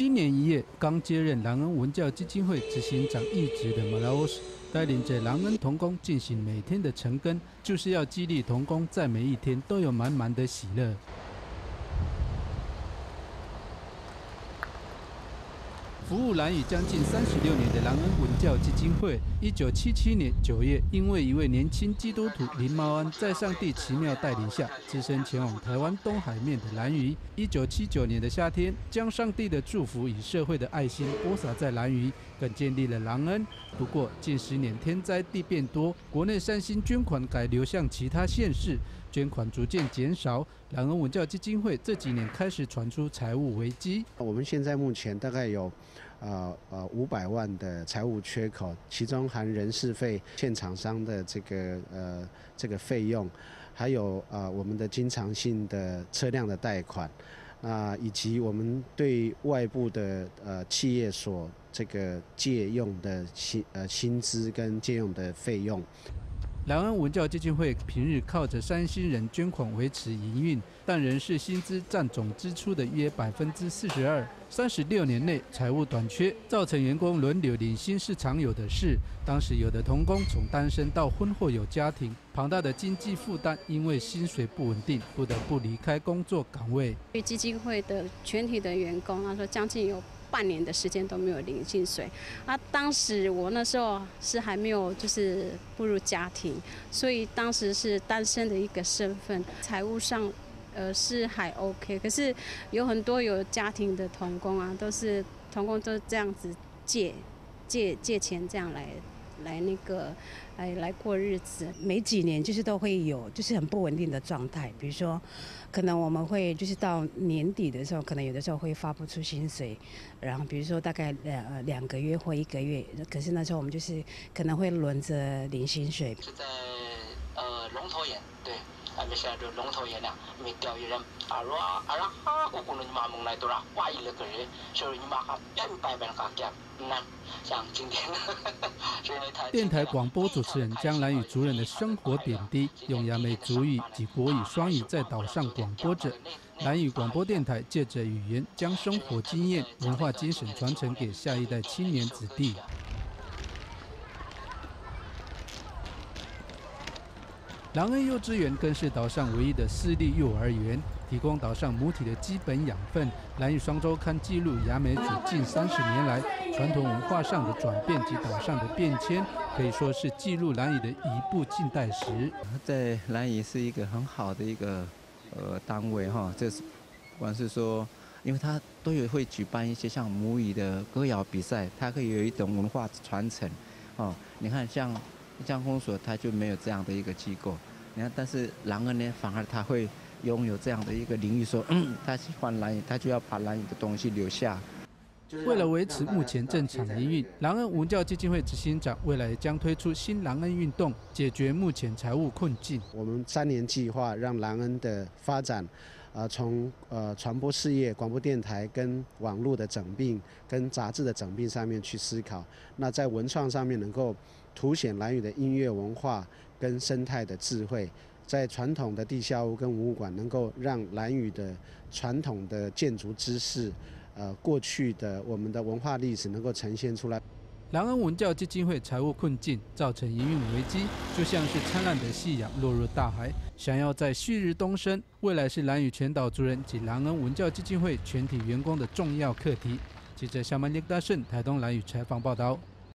今年一月，刚接任朗恩文教基金会执行长一职的马拉欧斯，带领着朗恩童工进行每天的晨耕，就是要激励童工在每一天都有满满的喜乐。服务蓝屿将近三十六年的朗恩文教基金会，一九七七年九月，因为一位年轻基督徒林茂安在上帝奇妙带领下，只身前往台湾东海面的蓝屿。一九七九年的夏天，将上帝的祝福与社会的爱心播撒在蓝屿，更建立了朗恩。不过近十年天灾地变多，国内善心捐款改流向其他县市，捐款逐渐减少。朗恩文教基金会这几年开始传出财务危机。我们现在目前大概有，呃呃五百万的财务缺口，其中含人事费、现厂商的这个呃这个费用，还有呃我们的经常性的车辆的贷款，啊以及我们对外部的呃企业所这个借用的薪呃薪资跟借用的费用。两岸文教基金会平日靠着三星人捐款维持营运，但仍是薪资占总支出的约百分之四十二。三十六年内财务短缺，造成员工轮流领薪是常有的事。当时有的童工从单身到婚后有家庭，庞大的经济负担，因为薪水不稳定，不得不离开工作岗位。对基金会的全体的员工，他说将近有。半年的时间都没有领薪水，啊，当时我那时候是还没有就是步入家庭，所以当时是单身的一个身份，财务上呃是还 OK，可是有很多有家庭的童工啊，都是童工都是这样子借借借钱这样来。来那个，哎来过日子，每几年就是都会有，就是很不稳定的状态。比如说，可能我们会就是到年底的时候，可能有的时候会发不出薪水，然后比如说大概两两个月或一个月，可是那时候我们就是可能会轮着领薪水。是在呃龙头岩，对，电台广播主持人将兰屿族人的生活点滴，用亚美族语及国语双语在岛上广播着。蓝屿广播电台借着语言，将生活经验、文化精神传承给下一代青年子弟。朗恩幼稚园更是岛上唯一的私立幼儿园，提供岛上母体的基本养分。蓝屿双周刊记录雅美族近三十年来传统文化上的转变及岛上的变迁，可以说是记录蓝屿的一部近代史。在蓝屿是一个很好的一个呃单位哈，这是不管是说，因为它都有会举办一些像母语的歌谣比赛，它可以有一种文化传承哦。你看像。江公所他就没有这样的一个机构，你看，但是狼恩呢，反而他会拥有这样的一个领域，说，嗯，他喜欢蓝屿，他就要把蓝屿的东西留下。为了维持目前正常营运，狼恩文教基金会执行长未来将推出新狼恩运动，解决目前财务困境。我们三年计划让狼恩的发展，呃，从呃传播事业、广播电台跟网络的整并、跟杂志的整并上面去思考。那在文创上面能够凸显蓝屿的音乐文化跟生态的智慧，在传统的地下屋跟文物馆能够让蓝屿的传统的建筑知识。呃，过去的我们的文化历史能够呈现出来。朗恩文教基金会财务困境，造成营运危机，就像是灿烂的夕阳落入大海，想要在旭日东升，未来是蓝屿全岛族人及朗恩文教基金会全体员工的重要课题。记者小曼尼达顺台东蓝屿采访报道。